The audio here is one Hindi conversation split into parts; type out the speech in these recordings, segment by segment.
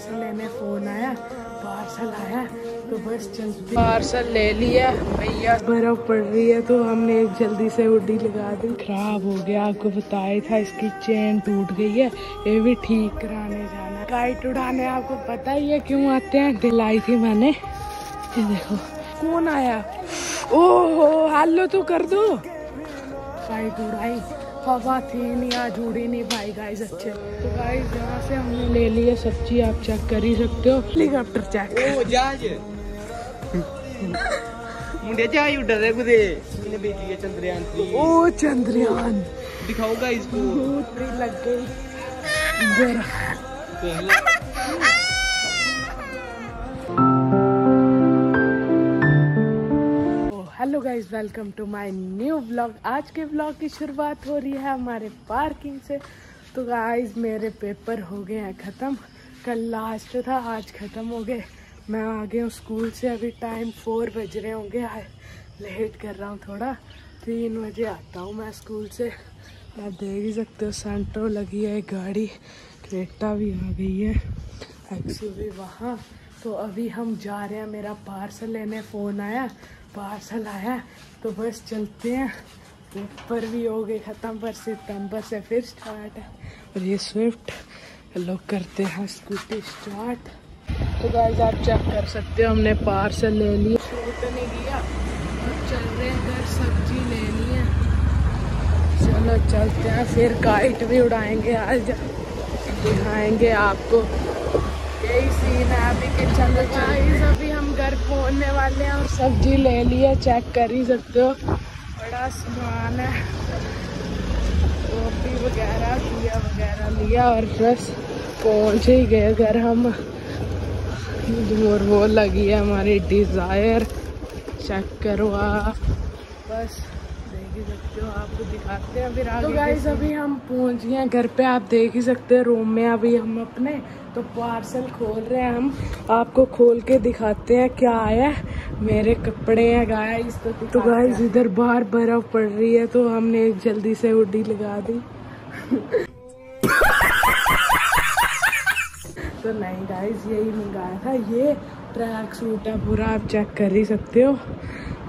पार्सल लेने फ़ोन आया पार्सल आया तो बस चलते पार्सल ले लिया भैया। बर्फ़ पड़ रही है तो हमने एक जल्दी से उड्डी लगा दी। खराब हो गया आपको बताया था इसकी चेन टूट गई है ये भी ठीक कराने जाना। काइट उड़ाने आपको पता ही है क्यों आते हैं? दिलाई थी मैंने। ये देखो कौन आया? ओहो हालो तो कर दो। काइट उड़ाई। हवा थी नहीं आज उड़ी नहीं भाई गाइस अच्छे। तो गाइस यहाँ से हमने ले लिए सब्ज़ी आप चेक कर ही सकते हो। हेलीकॉप्टर चेक ओ चंद्रयान दिखाओ गाइस लग गई। Hello guys welcome to my new vlog आज के व्लॉग की शुरुआत हो रही है हमारे पार्किंग से। तो गाइस मेरे पेपर हो गए हैं ख़त्म। कल लास्ट था, आज ख़त्म हो गए। मैं आ गया हूँ स्कूल से, अभी टाइम फोर बज रहे होंगे। लेट कर रहा हूँ थोड़ा। तीन बजे आता हूँ मैं स्कूल से। आप देख ही सकते हो सेंट्रो लगी है गाड़ी। क्रेटा भी आ गई है। एक्सयूवी वहाँ। तो अभी हम जा रहे हैं, मेरा पार्सल लेने, फ़ोन आया, पार्सल आया तो बस चलते हैं। पेपर भी हो गए ख़त्म, पर सितंबर से फिर स्टार्ट है। और ये स्विफ्ट लोग करते हैं स्कूटी स्टार्ट तो गाइस आप चेक कर सकते हो, हमने पार्सल ले लिया शूट नहीं किया और चल रहे हैं घर, सब्ज़ी लेनी है। चलो चलते हैं, फिर काइट भी उड़ाएँगे आज। दिखाएँगे आपको। अभी के चलो गाइस अभी हम घर पहुँचने वाले हैं और सब्ज़ी ले ली है चेक कर ही सकते हो। बड़ा सामान है। गोभी वगैरह घिया वगैरह लिया और बस पहुँच ही गए घर हम। और वो लगी है हमारी डिज़ायर चेक करो आप। बस। सकते हो आपको दिखाते हैं फिर आगे तो गाइस अभी हम पहुँच गए हैं घर पे आप देख ही सकते हैं रूम में अभी हम अपने तो पार्सल खोल रहे हैं हम। आपको खोल के दिखाते हैं क्या आया मेरे कपड़े हैं गाइस तो तो गाइस इधर बाहर बर्फ़ पड़ रही है तो हमने जल्दी से उड्डी लगा दी। तो नहीं गाइस यही मंगाया था ये ट्रैक सूट है पूरा आप चेक कर ही सकते हो।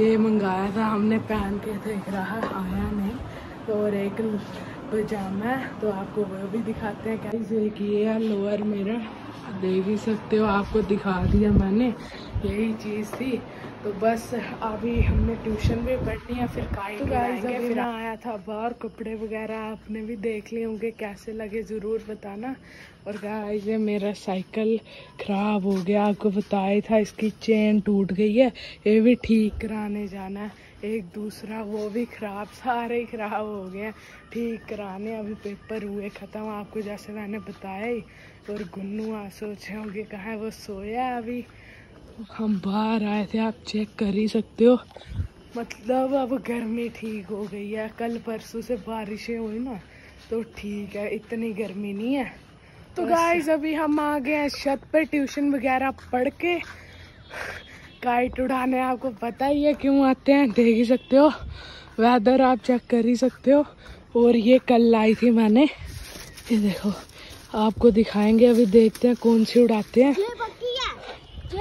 ये मंगाया था, हमने पहन के देख रहा, आया नहीं। और एक पजामा तो आपको वह भी दिखाते हैं। क्या एक ये लोअर मेरा देख ही सकते हो, आपको दिखा दिया मैंने। यही चीज़ थी। तो बस अभी हमने ट्यूशन भी पढ़नी है फिर तो गाइस अभी मैं आया था बाहर कपड़े वगैरह आपने भी देख लिए होंगे कैसे लगे ज़रूर बताना। और गाइस ये मेरा साइकिल ख़राब हो गया आपको बताया था इसकी चेन टूट गई है ये भी ठीक कराने जाना है। एक दूसरा वो भी ख़राब सारे ही ख़राब हो गए हैं। ठीक कराने अभी पेपर हुए ख़त्म आपको जैसे मैंने बताया ही। और गुन्नू आ सोचे होंगे कहाँ है वो सोया अभी। हम बाहर आए थे आप चेक कर ही सकते हो। मतलब अब गर्मी ठीक हो गई है। कल परसों से बारिशें हुई ना तो ठीक है इतनी गर्मी नहीं है। तो गाइस अभी हम आ गए हैं छत पर ट्यूशन वगैरह पढ़ के। काइट उड़ाने आपको पता ही है क्यों आते हैं देख ही सकते हो। वेदर आप चेक कर ही सकते हो। और ये कल लाई थी मैंने। ये देखो आपको दिखाएँगे अभी देखते हैं कौन सी उड़ाते हैं। ये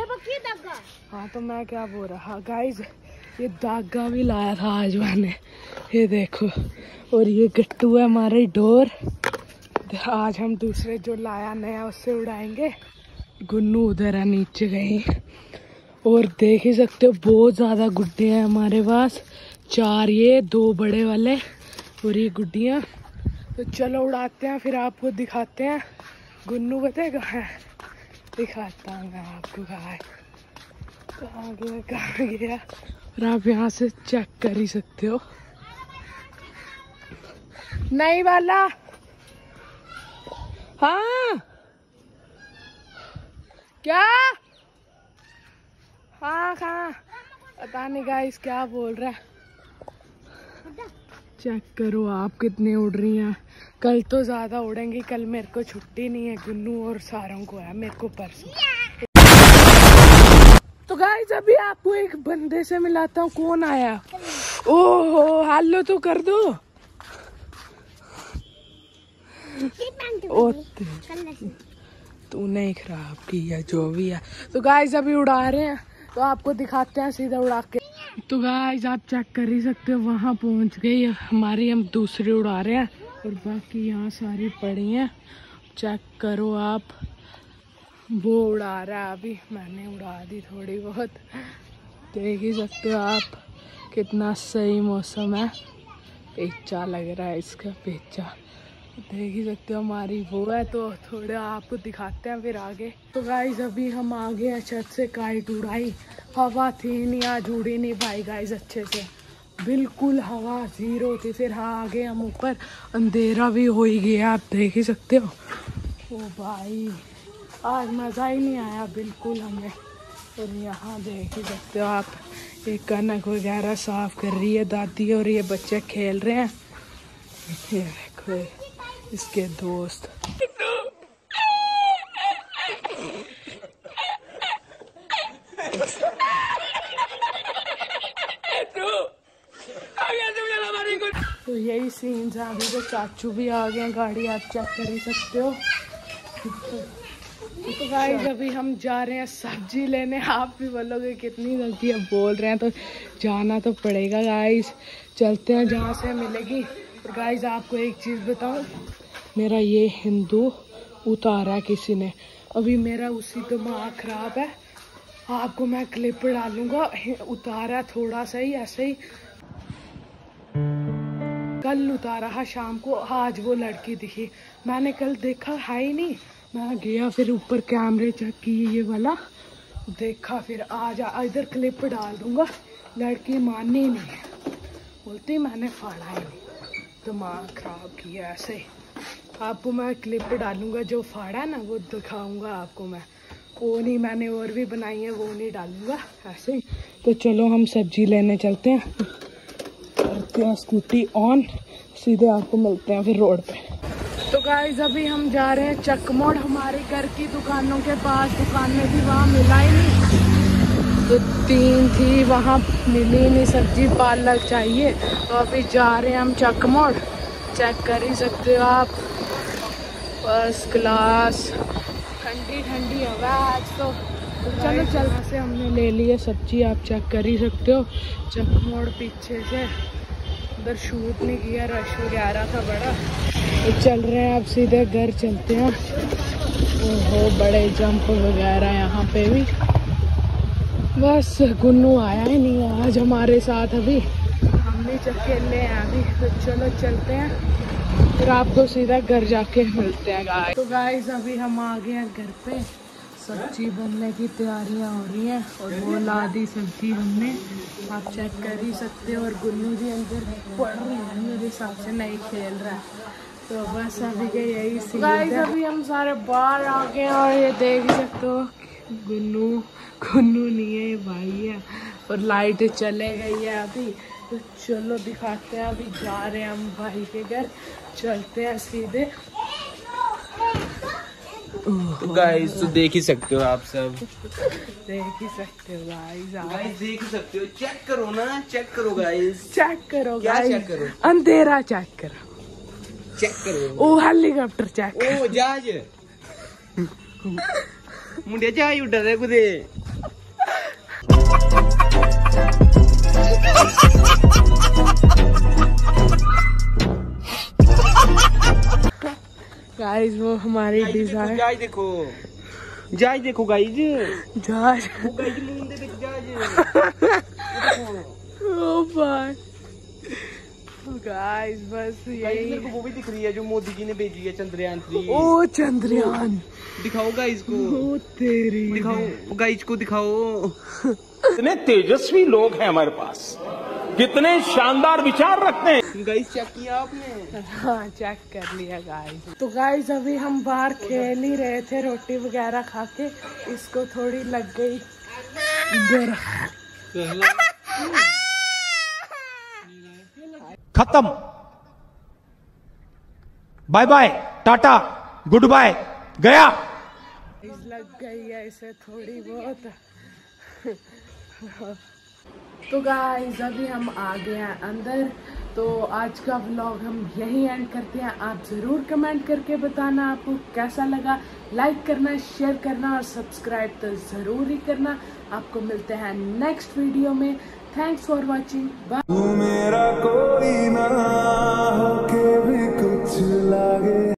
है तो मैं क्या बोल रहा? गाइस ये धागा भी लाया था आज मैंने। ये देखो, और ये गट्टू है हमारे डोर। आज हम दूसरे जो लाया नया, उससे उड़ाएँगे। गुन्नू उधर है, नीचे कहीं। और देख ही सकते हो, बहुत ज़्यादा गुड्डे हैं हमारे पास। चार ये, दो बड़े वाले, और ये गुड्डियाँ। तो चलो उड़ाते हैं, फिर आपको दिखाते हैं। गुन्नू पता कहाँ है? दिखाता हूँ मैं आपको कहाँ है कहाँ गया कहाँ गया। और आप यहाँ से चेक कर ही सकते हो। नहीं वाला। हाँ। क्या? हाँ हाँ। पता नहीं गाइस क्या बोल रहा है। चेक करो आप कितनी उड़ रही हैं। कल तो ज़्यादा उड़ेंगी, कल मेरे को छुट्टी नहीं है, गुन्नू और सारों को है, मेरे को परसों। तो गाइस अभी आपको एक बंदे से मिलाता हूँ, कौन आया? ओहो हालो तो कर दो। तूने खराब की है जो भी है। तो गाइस अभी उड़ा रहे हैं तो आपको दिखाते हैं सीधा उड़ा के। तो गाइस आप चेक कर ही सकते हो, वहाँ पहुँच गई हमारी हम दूसरी उड़ा रहे हैं। और बाकी यहाँ सारी पड़ी हैं। चेक करो आप। वो उड़ा रहा है अभी। मैंने उड़ा दी थोड़ी बहुत। देख ही सकते हो आप कितना सही मौसम है। पेचा लग रहा है इसका पेचा देख ही सकते हो हमारी वो है तो थोड़ा आपको दिखाते हैं फिर आगे। तो गाइज़ अभी हम आ गए छत से काइट उड़ाई हवा थी नहीं, आज उड़ी नहीं पाई गाइज़ अच्छे से। बिल्कुल हवा ज़ीरो थी, फिर हाँ आगे हम ऊपर, अंधेरा भी हो ही गया, आप देख ही सकते हो। ओ भाई, आज मज़ा ही नहीं आया, बिल्कुल हमें। और यहाँ देख ही सकते हो आप ये कनक वगैरह साफ़ कर रही है, दादी और ये बच्चे खेल रहे हैं। ये देखो, इसके दोस्त। यही सीन है अभी तो चाचू भी आ गए गाड़ी आप चेक कर ही सकते हो। तो गाइस अभी हम जा रहे हैं सब्ज़ी लेने। आप भी बोलोगे कितनी गलती है बोल रहे हैं तो जाना तो पड़ेगा गाइस चलते हैं जहाँ से मिलेगी। और गाइस आपको एक चीज़ बताऊँ मेरा ये हिंदू उतारा किसी ने। अभी मेरा उसी दिमाग खराब है। आपको मैं क्लिप डालूँगा। उतारा थोड़ा सा ही ऐसे ही। कल उतारा है शाम को, आज वो लड़की दिखी। मैंने कल देखा है ही नहीं। मैं गया फिर ऊपर कैमरे चेक किए ये वाला। देखा फिर, आज इधर क्लिप डाल दूँगा। लड़की माननी नहीं। बोलती मैंने फाड़ा ही नहीं। दिमाग खराब किया ऐसे। आपको मैं क्लिप डालूँगा, जो फाड़ा ना, वो दिखाऊँगा आपको मैं। वो नहीं, मैंने और भी बनाई है, वो नहीं डालूँगा। ऐसे ही। तो चलो, हम सब्ज़ी लेने चलते हैं। करते हैं स्कूटी ऑन सीधे आपको मिलते हैं फिर रोड पे। तो गाइज़ अभी हम जा रहे हैं चकमोड़ हमारे घर की दुकानों के पास। दुकान में भी वहाँ मिला ही नहीं। तो तीन थी वहाँ मिली नहीं सब्ज़ी पालक चाहिए। तो अभी जा रहे हैं हम चकमोड़। चेक कर ही सकते हो आप। फ़र्स्ट क्लास ठंडी ठंडी हवा आज तो। चलो चल। से हमने ले लिया सब्ज़ी आप चेक कर ही सकते हो। चकमोड़ पीछे से। उधर शूट नहीं किया रश वगैरह था बड़ा। तो चल रहे हैं अब सीधे घर चलते हैं। ओहो, बड़े जंप वगैरह यहाँ पे भी। बस, गुन्नू आया ही नहीं आज हमारे साथ अभी। हम भी अकेले हैं अभी तो चलो चलते हैं। फिर आपको सीधा घर जाके मिलते हैं गाय तो गाइस अभी हम आ गए हैं घर पे। सब्ज़ी बनने की तैयारियाँ हो रही हैं और वो ला दी सब्ज़ी हमने आप चेक कर ही सकते हो और गुन्नू जी अंदर पढ़ रहे हैं, मेरे हिसाब से नहीं खेल रहा है। तो बस अभी के यही सीन अभी हम सारे बाहर आ गए और ये देख सकते हो गुन्नू गुन्नू नहीं है, ये भाई है और लाइट चले गई है अभी। तो चलो दिखाते हैं, अभी जा रहे हैं हम भाई के घर। चलते हैं सीधे। गाइस तो देख ही सकते हो आप सब। देख ही सकते हो गाइस गाइस देख ही सकते हो। चेक करो ना चेक करो गाइस चेक करो क्या गाइस check करो? अंधेरा चेक करो। चेक करो। ओ हेलीकॉप्टर चेक ओ जहाज़। मुंडिया जहाज़ उड़ रहा है कुदे। गाइस वो हमारी डिज़ाइन जाय देखो। जाय देखो गाइस जाय ओ भाई गाइस बस यही को वो भी दिख रही है जो मोदी जी ने भेजी है चंद्रयान थ्री ओ चंद्रयान। दिखाओ गाइस को। ओ तेरी। दिखाओ गाइस को दिखाओ। कितने तेजस्वी लोग हैं हमारे पास। कितने शानदार विचार रखते हैं। गाइस चेक किया आपने? हाँ चेक कर लिया गाइस तो गाइस अभी हम बाहर खेल ही रहे थे रोटी वगैरह खा के। इसको थोड़ी लग गई। जरा खत्म। Bye bye tata good bye गया लग गई है इसे थोड़ी बहुत। तो गाइस अभी हम आ गए हैं अंदर। तो आज का व्लॉग हम यही एंड करते हैं। आप ज़रूर कमेंट करके बताना आपको कैसा लगा। लाइक करना शेयर करना और सब्सक्राइब तो ज़रूर ही करना। आपको मिलते हैं नेक्स्ट वीडियो में। थैंक्स फॉर वॉचिंग तू मेरा कोई बाय